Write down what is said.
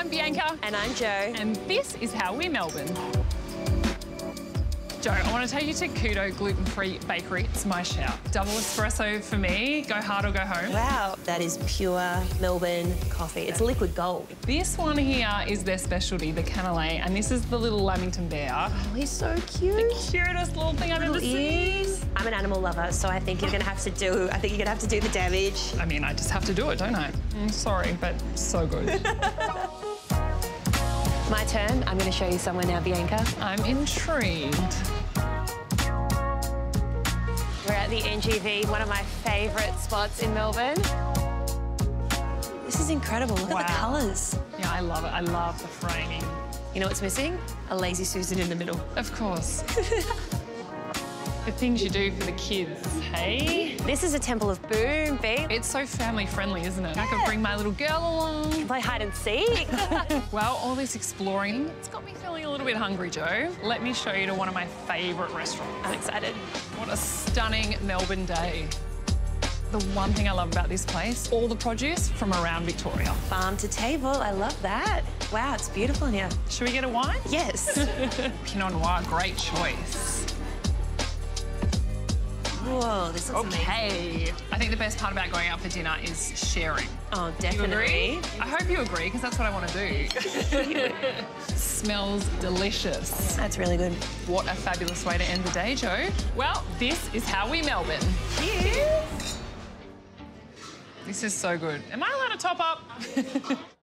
I'm Bianca. And I'm Jo. And this is How We Melbourne. Jo, I want to take you to Kudo Gluten Free Bakery. It's my shout. Double espresso for me. Go hard or go home. Wow, that is pure Melbourne coffee. It's liquid gold. This one here is their specialty, the cannelé, and this is the little Lamington bear. Oh, he's so cute. The cutest little thing I've ever seen. I'm an animal lover, so I think you're gonna have to do. I think you're gonna have to do the damage. I mean, I just have to do it, don't I? Mm, sorry, but so good. My turn. I'm gonna show you somewhere now, Bianca. I'm intrigued. We're at the NGV, one of my favourite spots in Melbourne. This is incredible. Look Wow. at the colours. Yeah, I love it. I love the framing. You know what's missing? A lazy Susan in the middle. Of course. the things you do for the kids, hey? This is a temple of boom, beep. It's so family friendly, isn't it? I could bring my little girl along. Play hide and seek. Well, all this exploring, it's got me feeling a little bit hungry, Jo. Let me show you to one of my favourite restaurants. I'm excited. What a stunning Melbourne day. The one thing I love about this place, all the produce from around Victoria. Farm to table. I love that. Wow, it's beautiful in here. Should we get a wine? Yes. Pinot Noir, great choice. Whoa, this looks amazing. Okay. I think the best part about going out for dinner is sharing. Oh, definitely. I hope you agree, because that's what I want to do. Smells delicious. That's really good. What a fabulous way to end the day, Jo. Well, this is how we Melbourne. Cheers. This is so good. Am I allowed to top up?